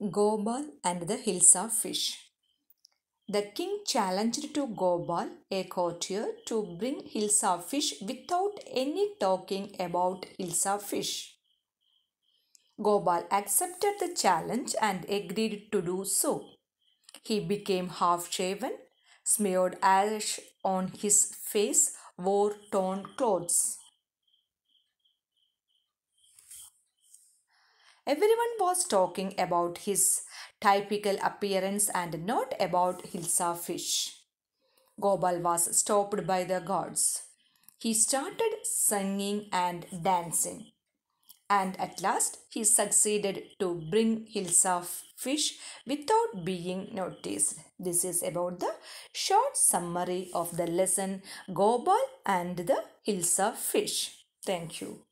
Gopal and the Hilsa fish. The king challenged to Gopal, a courtier, to bring Hilsa fish without any talking about Hilsa fish. Gopal accepted the challenge and agreed to do so. He became half shaven, smeared ash on his face, wore torn clothes. Everyone was talking about his typical appearance and not about Hilsa fish. Gopal was stopped by the guards. He started singing and dancing. And at last he succeeded to bring Hilsa fish without being noticed. This is about the short summary of the lesson Gopal and the Hilsa fish. Thank you.